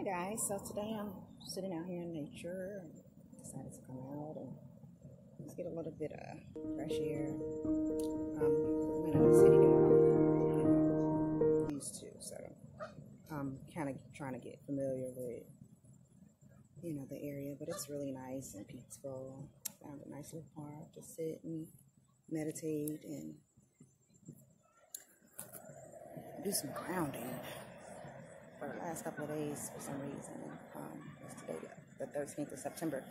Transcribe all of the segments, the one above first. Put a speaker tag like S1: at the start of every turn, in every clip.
S1: Hi guys, so today I'm sitting out here in nature and decided to come out and just get a little bit of fresh air. Um, I'm in a city that used to, so I'm kind of trying to get familiar with, you know, the area, but it's really nice and peaceful. Found a nice little park to sit and meditate and do some grounding for the last couple of days for some reason. Um, today, the 13th of September.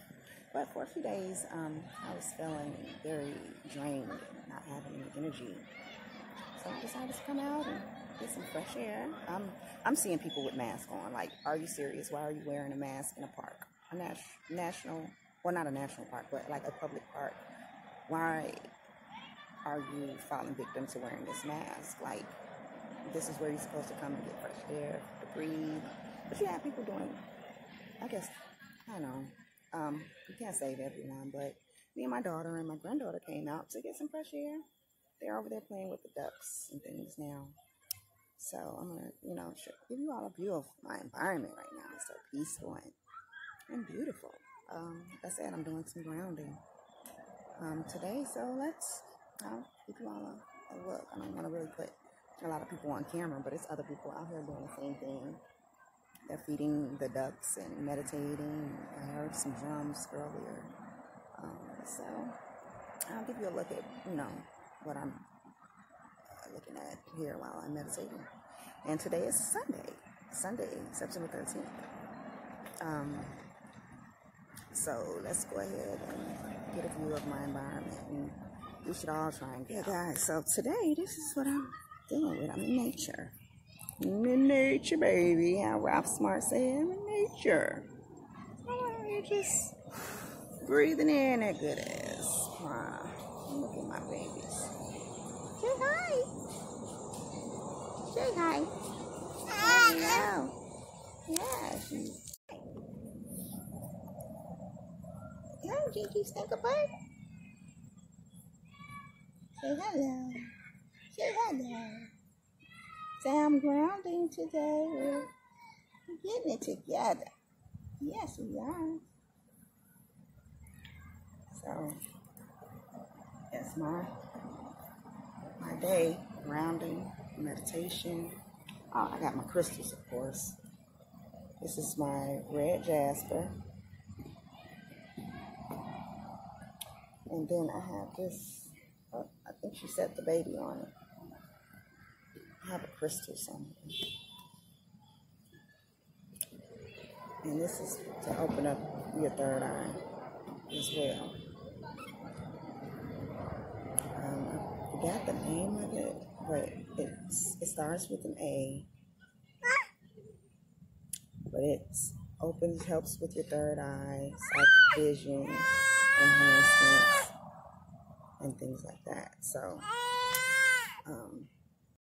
S1: But for a few days, um, I was feeling very drained and not having any energy. So I decided to come out and get some fresh air. I'm, I'm seeing people with masks on. Like, are you serious? Why are you wearing a mask in a park? A nas- national, well, not a national park, but like a public park. Why are you falling victim to wearing this mask? Like, this is where you're supposed to come and get fresh air, to breathe. But you have people doing, I guess, I don't know. Um, you can't save everyone, but me and my daughter and my granddaughter came out to get some fresh air. They're over there playing with the ducks and things now. So I'm gonna, you know, give you all a view of my environment right now. It's so peaceful and, and beautiful. Um, like I said, I'm doing some grounding um, today, so let's I'll give you all a, a look. I don't want to really put a lot of people on camera, but it's other people out here doing the same thing. They're feeding the ducks and meditating. I heard some drums earlier. Um, so I'll give you a look at, you know, what I'm uh, looking at here while I'm meditating. And today is Sunday, Sunday, September 13th. Um, so let's go ahead and get a view of my environment. And we should all try and get yeah, guys. So today, this is what I'm dealing with. I'm in nature. I'm in nature, baby. How Ralph Smart said, I'm in nature. I'm here just breathing in that good ass. Wow. Look at my babies. Say hi. Say hi. Hello. Yeah, she's. Hello, Gigi Stinkerbird. Say hello. I'm grounding today. We're getting it together. Yes, we are. So that's my my day. Grounding, meditation. Oh, I got my crystals, of course. This is my red jasper. And then I have this, oh, I think she set the baby on it. Have a crystal somewhere. And this is to open up your third eye as well. Um, I forgot the name of it, but it's, it starts with an A. But it's opens, helps with your third eye, sight vision, enhancements, and things like that. So, um,